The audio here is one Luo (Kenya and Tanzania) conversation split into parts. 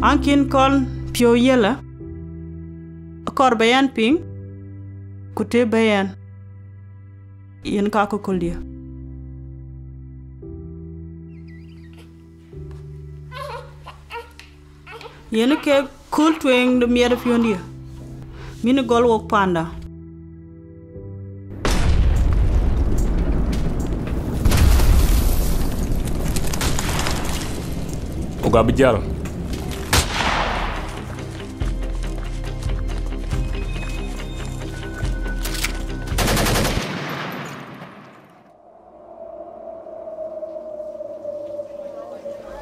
ankin kol pio yela kor bayan ping kute bayan yen ka ko kol dia yen ke kul tweng de mier pio dia min gol wok panda Ogabijal.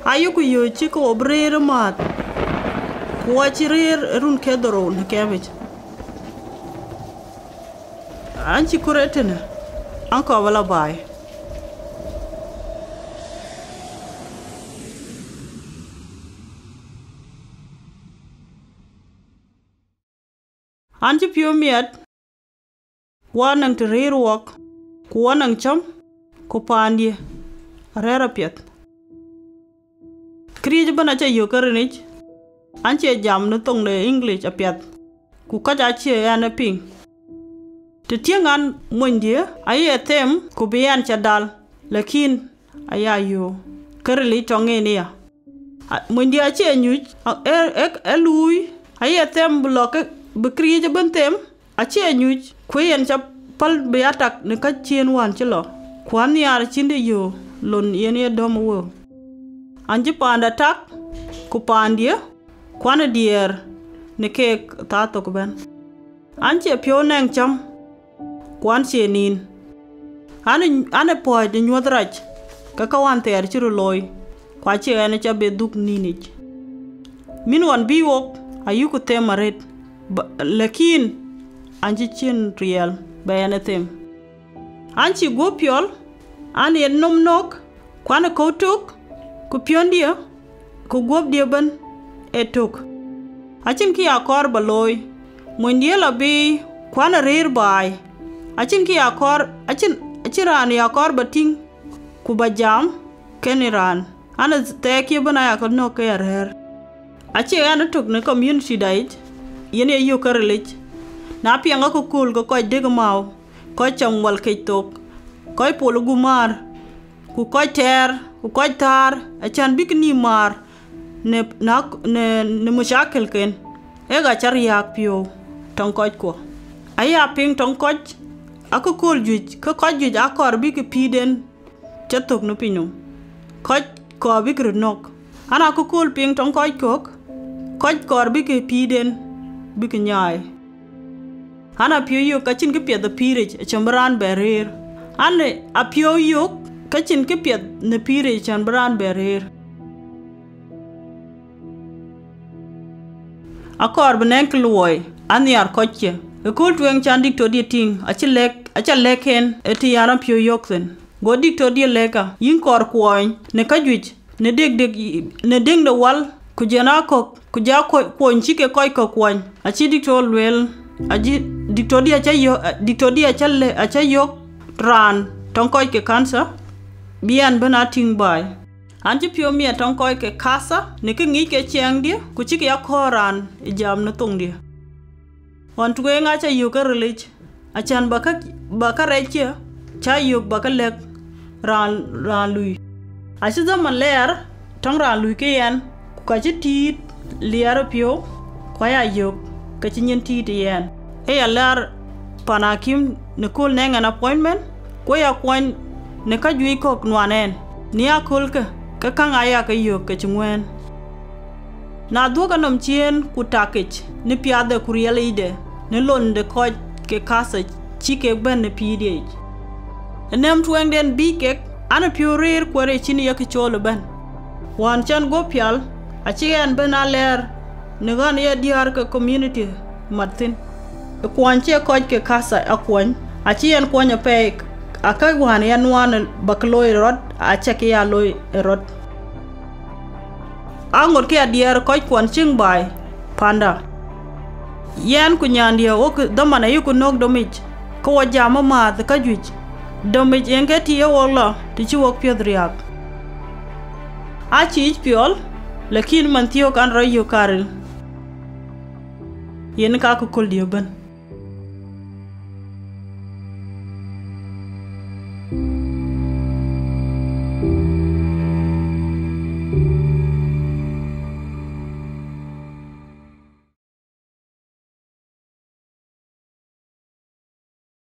ayuku yo chiko obrir mat kuach rir run kedhoro ne kebich an chiko retene an kovala bai an chi piyo miat kuwa nang ti rir wak kuwa nang cham kupandye arera pieth je bana cha an che jam no tong le English apiat. Ku ka ja che na ping. Te die a aye tem ku an cha dal. Lakin aya yo. Kerli mon die a che nyuch ek elui. Aye tem blok kri je bentem. Ache nyuch kuyen cha pal atak ne ka chien wan lo Kwan ar chinde yo lon yen ye dom wo. anji panda tak ku pandie kwana dier ne ke ta to ben anche pyo neng cham kwan che nin ane ane po de nyodrach ka ka wan ter chiru loy kwa che ane cha be duk ninich min wan bi wok ayu ku temaret lakin anji chin riel bayane tem anchi go pyol ane nom nok kwana koutuk ku pion dia ku guop dia ban e tuk acin ki akor baloi mun dia labi kwana rir bai acin ki akor acin acin ran ya akor bating ku bajam keniran ana te ki bana ya kon no ke rer aci ana tuk ne community dait yene yu karlich na pianga ku kul go ko dig mau ko cham wal ke tok ko pulu gumar ku ko ter وكاي تار عشان بيكني مار ne nak ne ne mushakil ken e ga char yak pio tong koj ko aya ping tong koj ako kol juj ko koj juj akor bi ke piden chatok no pinyo koj ko bi kru nok ana ko kol ping tong koj kok koj kor bi ke piden bi ke nyai ana pio yo kachin ke pia da pirich chamran berir ane a pio yok ka chin ke piet ne pire chan bran berir. Akor benen ke luoy, ani ar koche. Ekul tuweng chan dik todie ting, achilek, achalek hen, eti yaran pyo yokzen. Go dik todie leka, yin kor kuoyen, ne kajwich, ne dek dek, ne deng de wal, kujena kok, kuja kuoyen chike koy ko kuoyen. Achi dik to lwel, aji, dik todie achay yok, dik todie achay yok, tran, tong koy ke kansa. Kansa. bian bena ting bai anji pyo mia tong koi ke kasa ne ke ngi ke cheng dia ku chi ya koran i e jam na tung dia on tu nga cha yu ka relig a chan ba ka ba ka re che cha yu ba ka lek ran ran lui a chi zaman ler tong ran lui ke yan ku ka chi ti liar pyo ko ya yu ka chi nyen ti ti yan e ya lar panakim ne kul ne an appointment ko ya kwen ne ka jui kok nuanen ni akul ke ka kang aya ke yo ke chwen na du ka nom chien ku takich ni piade ku yele ne lon de ko ke kasa chi ke ben ne pide e nem twen den bi ke an purir ku re chini ye ke cholo ben wan chan go pial a chi en ben aler ne gan ye diar ke community martin e ku an che ko ke kasa akwon e a chi en ko ne peik aka wan ya nuan bak lo rod a cheki ya lo rod angor ke adier ko kon ching bai panda yan ku nyan dia ok do mana yu ku nok domich ko wa ma the ka juich domich en ke ti yo lo ti chu ok pye driak a chi pyol lekin man ti ok an ro yu karil yen ka ku kul dio ban